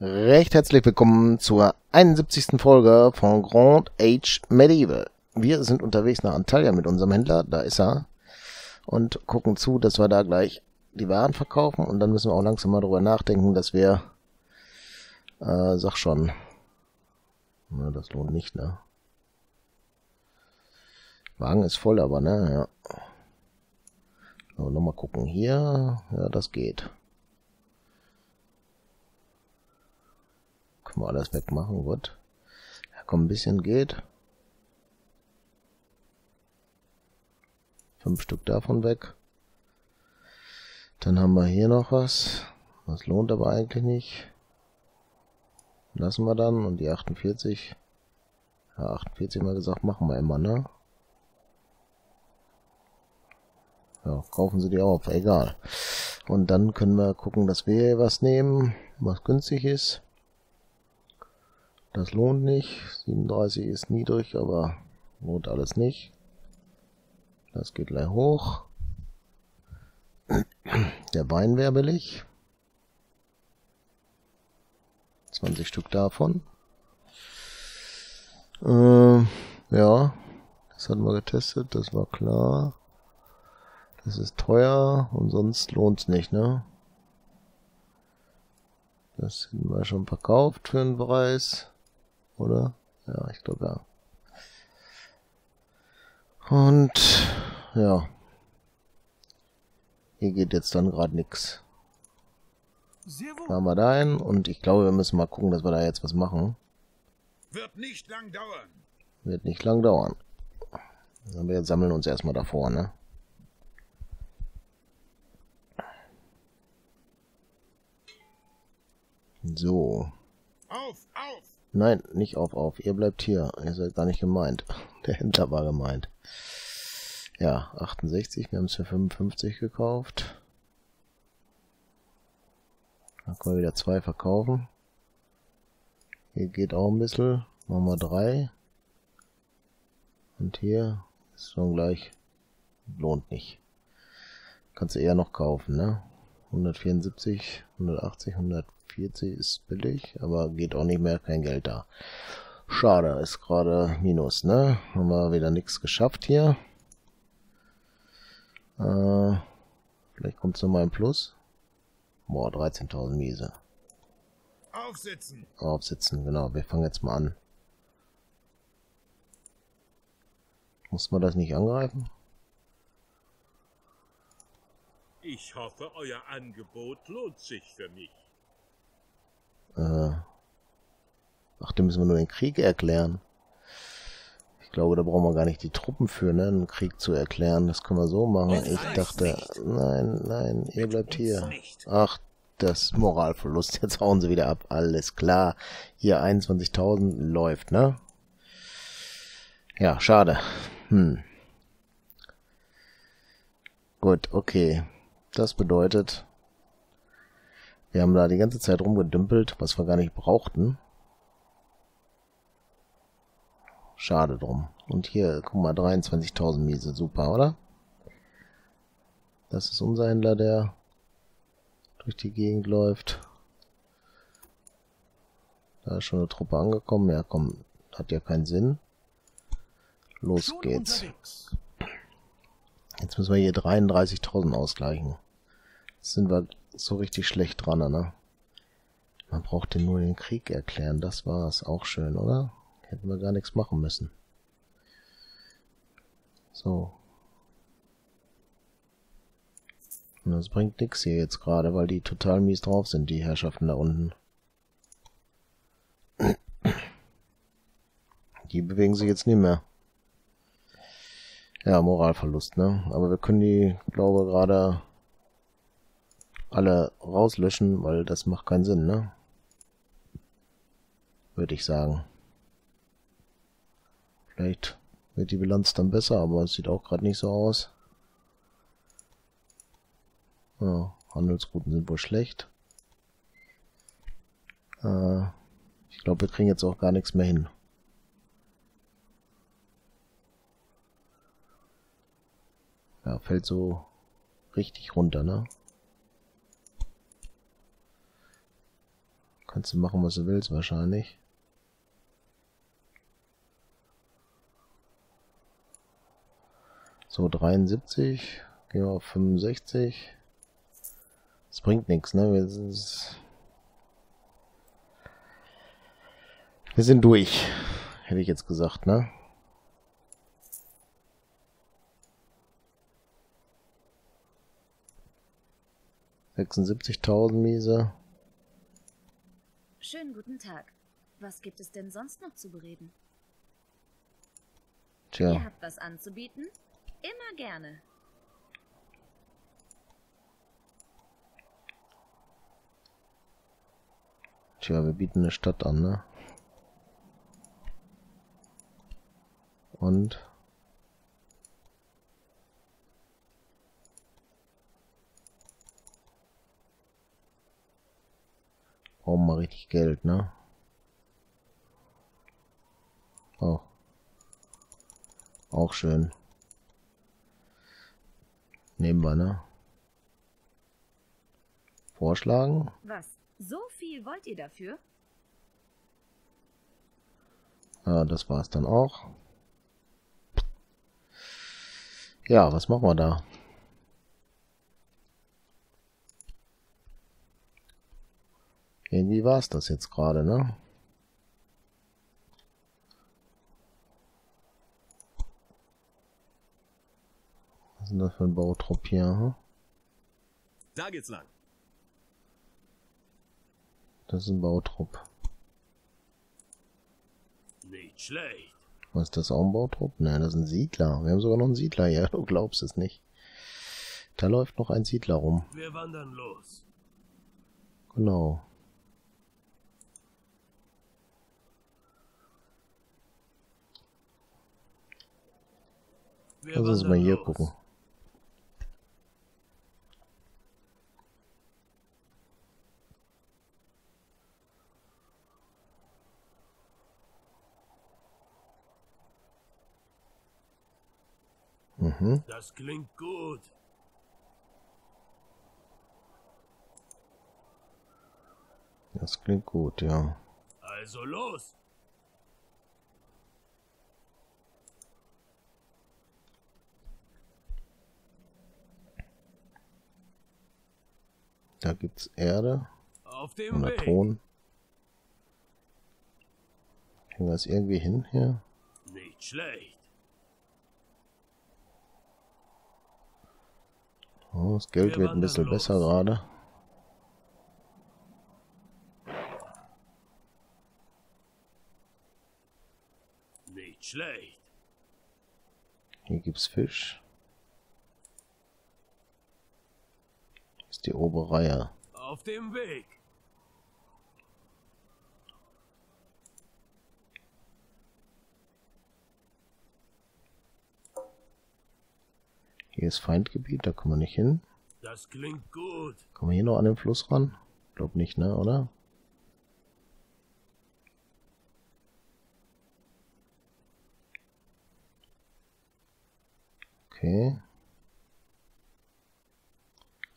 Recht herzlich willkommen zur 71. Folge von Grand Age Medieval. Wir sind unterwegs nach Antalya mit unserem Händler, da ist er, und gucken zu, dass wir da gleich die Waren verkaufen und dann müssen wir auch langsam mal drüber nachdenken, dass wir, äh, sag schon, na, das lohnt nicht, ne? Wagen ist voll, aber, ne, ja. So, nochmal gucken hier, ja, das geht. Wir alles wegmachen, gut. Ja, komm, ein bisschen geht. Fünf Stück davon weg. Dann haben wir hier noch was. Das lohnt aber eigentlich nicht. Lassen wir dann. Und die 48. Ja, 48 mal gesagt, machen wir immer, ne? Ja, kaufen sie die auf, egal. Und dann können wir gucken, dass wir was nehmen, was günstig ist. Das lohnt nicht. 37 ist niedrig, aber lohnt alles nicht. Das geht gleich hoch. Der Wein wäre billig. 20 Stück davon. Äh, ja, das hatten wir getestet, das war klar. Das ist teuer und sonst lohnt es nicht, ne? Das haben wir schon verkauft für einen Preis. Oder? Ja, ich glaube ja. Und ja. Hier geht jetzt dann gerade nichts. Machen wir da ein und ich glaube, wir müssen mal gucken, dass wir da jetzt was machen. Wird nicht lang dauern. Wird nicht lang dauern. Wir sammeln uns erstmal davor, ne? So. Auf, auf! Nein, nicht auf, auf. Ihr bleibt hier. Ihr seid gar nicht gemeint. Der Händler war gemeint. Ja, 68. Wir haben es für 55 gekauft. Dann können wir wieder zwei verkaufen. Hier geht auch ein bisschen. Machen wir drei. Und hier ist schon gleich. Lohnt nicht. Kannst du eher noch kaufen, ne? 174, 180, 140 ist billig, aber geht auch nicht mehr, kein Geld da. Schade, ist gerade Minus, ne? Haben wir wieder nichts geschafft hier. Äh, vielleicht kommt es nochmal im Plus. Boah, 13.000 miese. Aufsitzen! Aufsitzen, genau. Wir fangen jetzt mal an. Muss man das nicht angreifen? Ich hoffe, euer Angebot lohnt sich für mich. Äh, ach, da müssen wir nur den Krieg erklären. Ich glaube, da brauchen wir gar nicht die Truppen für, ne, einen Krieg zu erklären. Das können wir so machen. Ich dachte, nein, nein, ihr bleibt hier. Ach, das Moralverlust. Jetzt hauen sie wieder ab. Alles klar. Hier 21.000 läuft, ne? Ja, schade. Hm. Gut, okay. Das bedeutet, wir haben da die ganze Zeit rumgedümpelt, was wir gar nicht brauchten. Schade drum. Und hier, guck mal, 23.000 Miese. Super, oder? Das ist unser Händler, der durch die Gegend läuft. Da ist schon eine Truppe angekommen. Ja, komm, hat ja keinen Sinn. Los geht's. Jetzt müssen wir hier 33.000 ausgleichen. Jetzt sind wir so richtig schlecht dran, ne? Man brauchte nur den Krieg erklären, das war's. Auch schön, oder? Hätten wir gar nichts machen müssen. So. Und das bringt nichts hier jetzt gerade, weil die total mies drauf sind, die Herrschaften da unten. Die bewegen sich jetzt nicht mehr. Ja, Moralverlust, ne? Aber wir können die, glaube gerade alle rauslöschen, weil das macht keinen Sinn, ne? Würde ich sagen. Vielleicht wird die Bilanz dann besser, aber es sieht auch gerade nicht so aus. Ja, Handelsrouten sind wohl schlecht. Äh, ich glaube, wir kriegen jetzt auch gar nichts mehr hin. Ja, fällt so richtig runter, ne? Kannst du machen, was du willst, wahrscheinlich. So, 73. Gehen wir auf 65. Das bringt nichts, ne? Wir sind, wir sind durch. Hätte ich jetzt gesagt, ne? Sechsundsiebzigtausend Miese. Schönen guten Tag. Was gibt es denn sonst noch zu bereden? Tja. Ihr habt was anzubieten? Immer gerne. Tja, wir bieten eine Stadt an, ne? Und brauchen mal richtig Geld, ne? Oh. Auch schön. Nehmen wir, ne? Vorschlagen? Was? So viel wollt ihr dafür? Ja, das war's dann auch. Ja, was machen wir da? Irgendwie war's das jetzt gerade, ne? Was ist denn das für ein Bautrupp hier? Hm? Da geht's lang. Das ist ein Bautrupp. Nicht schlecht. Was ist das auch ein Bautrupp? Nein, das ist ein Siedler. Wir haben sogar noch einen Siedler hier. Du glaubst es nicht. Da läuft noch ein Siedler rum. Wir wandern los. Genau. Lass uns mal hier gucken. Mhm. Das klingt gut. Das klingt gut, ja. Also los. Da gibt's Erde Auf dem oder. Ton. Kriegen wir das irgendwie hin hier? Nicht schlecht. Oh, das Geld Wir wird ein bisschen besser los. gerade. Nicht schlecht. Hier gibt's Fisch. Ist die obere Reihe. Auf dem Weg. Hier ist Feindgebiet, da kommen wir nicht hin. Das klingt gut. Kommen wir hier noch an den Fluss ran? Glaub nicht, ne, oder? Okay.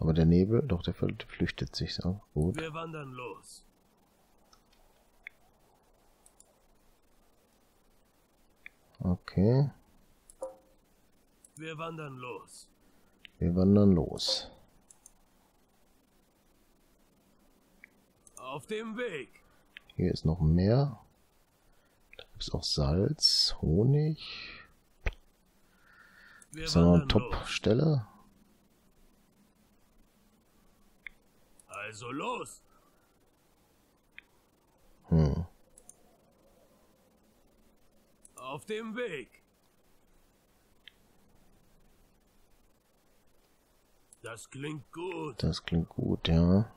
Aber der Nebel, doch, der fl- flüchtet sich so. Gut. Wir wandern los. Okay. Wir wandern los. Wir wandern los. Auf dem Weg. Hier ist noch mehr. Da gibt es auch Salz, Honig. Wir Ist da noch eine. Top-Stelle? Also los. Hm. Auf dem Weg. Das klingt gut. Das klingt gut, ja.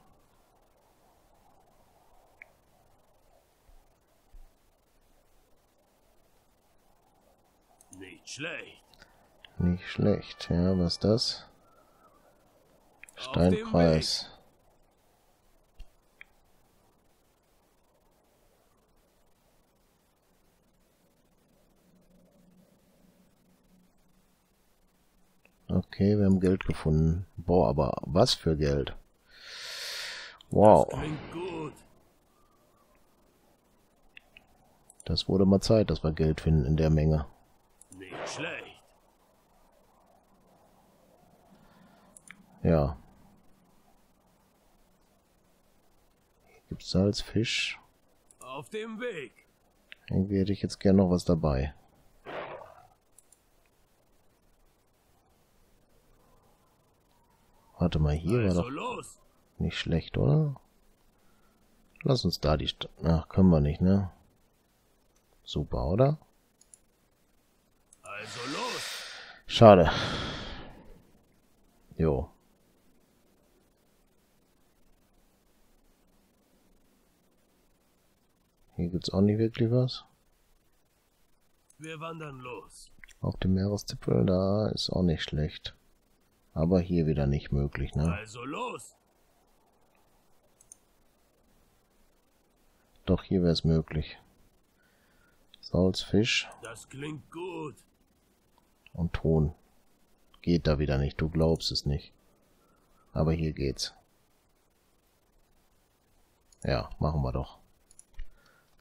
Nicht schlecht. Nicht schlecht. Ja, was ist das? Auf Okay, wir haben Geld gefunden. Boah, aber was für Geld? Wow. Das wurde mal Zeit, dass wir Geld finden in der Menge. Nicht schlecht. Ja. Hier gibt's Salz, Fisch. Auf dem Weg. Irgendwie hätte ich jetzt gern noch was dabei. Warte mal, hier war Also doch los. nicht schlecht, oder? Lass uns da die... St Ach, können wir nicht, ne? Super, oder? Also los. Schade. Jo. Hier gibt's auch nicht wirklich was. Wir wandern los. Auf dem Meereszipfel, da ist auch nicht schlecht. Aber hier wieder nicht möglich, ne? Also los. Doch, hier wäre es möglich. Salz, Fisch Das klingt gut. und Ton. Geht da wieder nicht, du glaubst es nicht. Aber hier geht's. Ja, machen wir doch.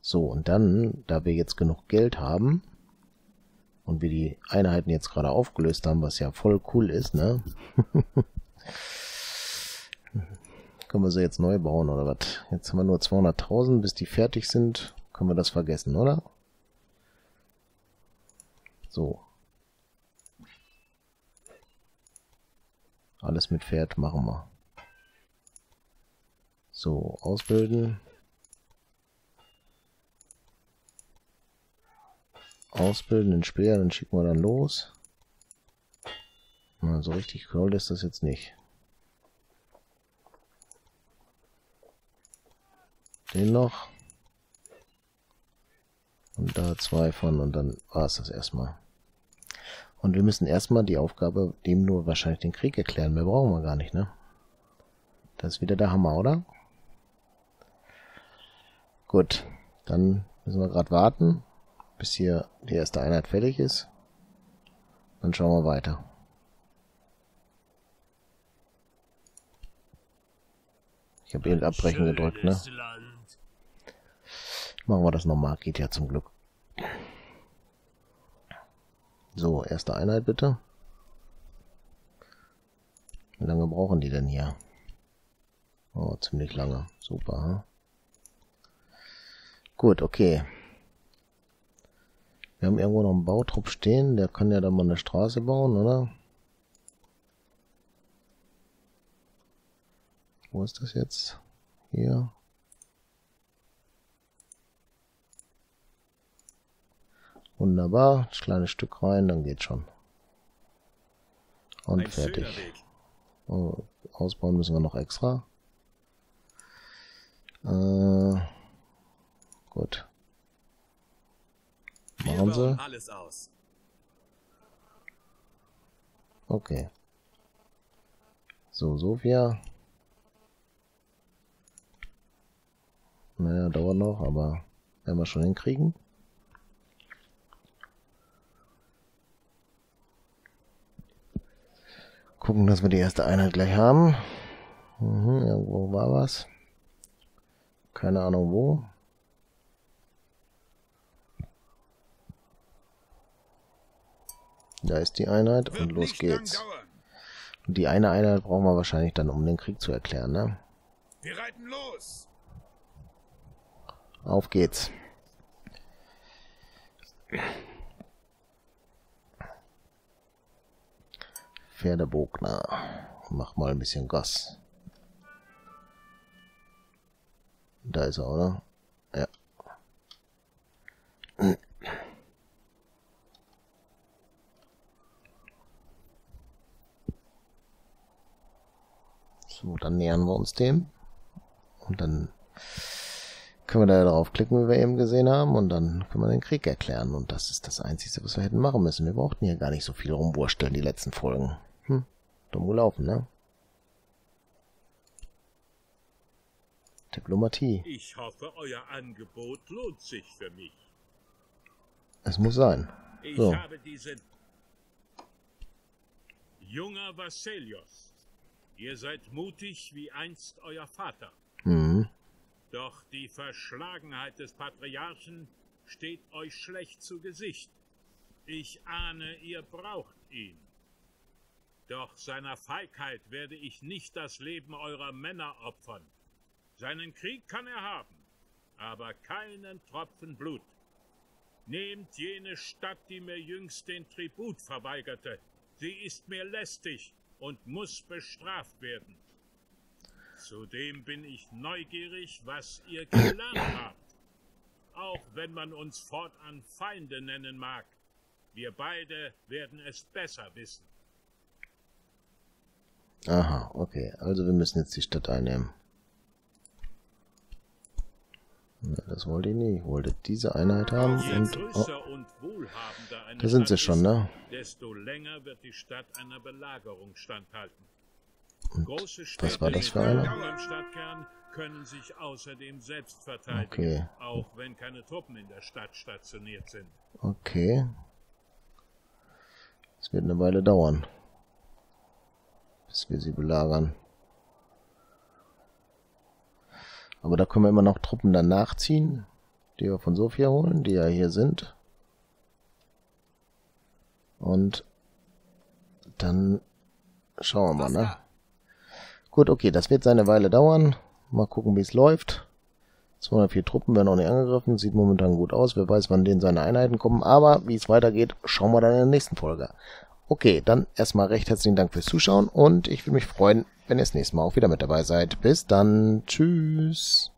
So, und dann, da wir jetzt genug Geld haben und wir die Einheiten jetzt gerade aufgelöst haben, was ja voll cool ist, ne? können wir sie jetzt neu bauen oder was? Jetzt haben wir nur 200.000, bis die fertig sind, können wir das vergessen, oder? So. Alles mit Pferd machen wir. So, ausbilden. Ausbilden den Speer, dann schicken wir dann los. Na, so richtig cool ist das jetzt nicht. Den noch. Und da zwei von und dann war es das erstmal. Und wir müssen erstmal die Aufgabe dem nur wahrscheinlich den Krieg erklären. Mehr brauchen wir gar nicht, ne? Das ist wieder der Hammer, oder? Gut, dann müssen wir gerade warten, bis hier die erste Einheit fertig ist. Dann schauen wir weiter. Ich habe eben Abbrechen gedrückt, ne? Land. Machen wir das nochmal, geht ja zum Glück. So, erste Einheit bitte. Wie lange brauchen die denn hier? Oh, ziemlich lange. Super. Hm? Gut, okay. Wir haben irgendwo noch einen Bautrupp stehen. Der kann ja dann mal eine Straße bauen, oder? Wo ist das jetzt? Hier. Wunderbar. Das kleine Stück rein, dann geht schon. Und Ein fertig. Oh, ausbauen müssen wir noch extra. Äh, gut. Machen sie. alles aus. Okay. So, Sophia. Naja, dauert noch, aber werden wir schon hinkriegen. Gucken, dass wir die erste Einheit gleich haben. Mhm, irgendwo war was. Keine Ahnung wo. Da ist die Einheit und los geht's. Und die eine Einheit brauchen wir wahrscheinlich dann, um den Krieg zu erklären, ne? Wir reiten los. Auf geht's. Pferdebogner. Mach mal ein bisschen Gas. Da ist er, oder? Ja. So, dann nähern wir uns dem. Und dann können wir da darauf klicken, wie wir eben gesehen haben, und dann können wir den Krieg erklären. Und das ist das Einzige, was wir hätten machen müssen. Wir brauchten hier gar nicht so viel rumwursteln, die letzten Folgen. Hm, dumm gelaufen, ne? Diplomatie. Ich hoffe, euer Angebot lohnt sich für mich. Es muss sein. Ich So. habe diesen... Junger Vassilios, ihr seid mutig wie einst euer Vater. Mhm. Doch die Verschlagenheit des Patriarchen steht euch schlecht zu Gesicht. Ich ahne, ihr braucht ihn. Doch seiner Feigheit werde ich nicht das Leben eurer Männer opfern. Seinen Krieg kann er haben, aber keinen Tropfen Blut. Nehmt jene Stadt, die mir jüngst den Tribut verweigerte. Sie ist mir lästig und muss bestraft werden. Zudem bin ich neugierig, was ihr gelernt habt. Auch wenn man uns fortan Feinde nennen mag. Wir beide werden es besser wissen. Aha, okay. Also wir müssen jetzt die Stadt einnehmen. Das wollte ich nicht. Ich wollte diese Einheit haben und... Oh, da sind sie schon, ne? Desto länger wird die Stadt einer Belagerung standhalten. Und Große was war das für in eine? Können sich außerdem selbst verteidigen, Okay. auch wenn keine Truppen in der Stadt stationiert sind. Okay. Es wird eine Weile dauern, bis wir sie belagern. Aber da können wir immer noch Truppen dann nachziehen, die wir von Sofia holen, die ja hier sind. Und dann schauen wir mal, ne? Gut, okay, das wird seine Weile dauern. Mal gucken, wie es läuft. 204 Truppen werden auch nicht angegriffen. Sieht momentan gut aus. Wer weiß, wann denen seine Einheiten kommen. Aber wie es weitergeht, schauen wir dann in der nächsten Folge. Okay, dann erstmal recht herzlichen Dank fürs Zuschauen und ich würde mich freuen, wenn ihr das nächste Mal auch wieder mit dabei seid. Bis dann. Tschüss.